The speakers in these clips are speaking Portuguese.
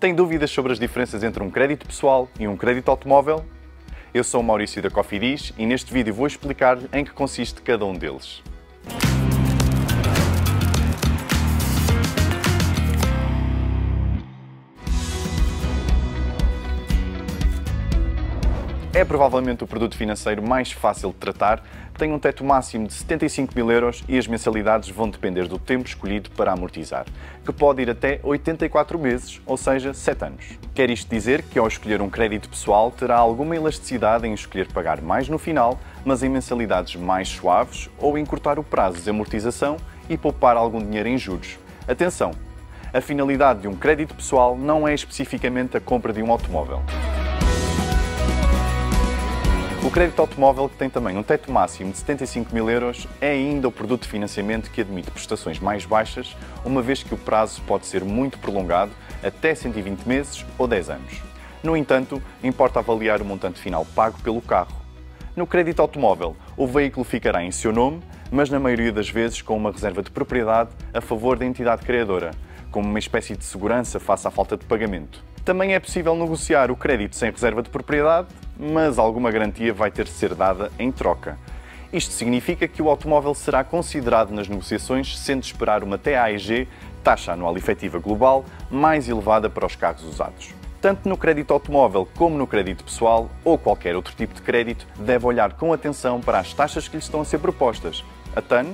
Tem dúvidas sobre as diferenças entre um crédito pessoal e um crédito automóvel? Eu sou o Maurício da Cofidis e neste vídeo vou explicar em que consiste cada um deles. É provavelmente o produto financeiro mais fácil de tratar, tem um teto máximo de 75 mil euros e as mensalidades vão depender do tempo escolhido para amortizar, que pode ir até 84 meses, ou seja, 7 anos. Quer isto dizer que ao escolher um crédito pessoal terá alguma elasticidade em escolher pagar mais no final, mas em mensalidades mais suaves ou encurtar o prazo de amortização e poupar algum dinheiro em juros. Atenção! A finalidade de um crédito pessoal não é especificamente a compra de um automóvel. O crédito automóvel, que tem também um teto máximo de 75 mil euros, é ainda o produto de financiamento que admite prestações mais baixas, uma vez que o prazo pode ser muito prolongado, até 120 meses ou 10 anos. No entanto, importa avaliar o montante final pago pelo carro. No crédito automóvel, o veículo ficará em seu nome, mas na maioria das vezes com uma reserva de propriedade a favor da entidade criadora, como uma espécie de segurança face à falta de pagamento. Também é possível negociar o crédito sem reserva de propriedade, mas alguma garantia vai ter de ser dada em troca. Isto significa que o automóvel será considerado nas negociações, sendo esperar uma TAEG, taxa anual efetiva global, mais elevada para os carros usados. Tanto no crédito automóvel como no crédito pessoal ou qualquer outro tipo de crédito, deve olhar com atenção para as taxas que lhe estão a ser propostas. A TAN,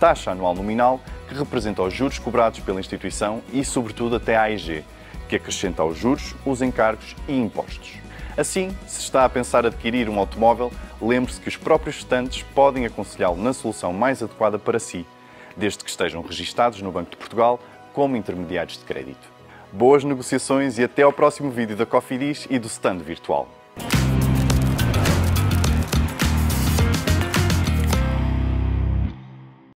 taxa anual nominal, que representa os juros cobrados pela instituição e, sobretudo, a TAEG, que acrescenta aos juros os encargos e impostos. Assim, se está a pensar adquirir um automóvel, lembre-se que os próprios estantes podem aconselhá-lo na solução mais adequada para si, desde que estejam registados no Banco de Portugal como intermediários de crédito. Boas negociações e até ao próximo vídeo da Cofidis e do stand virtual.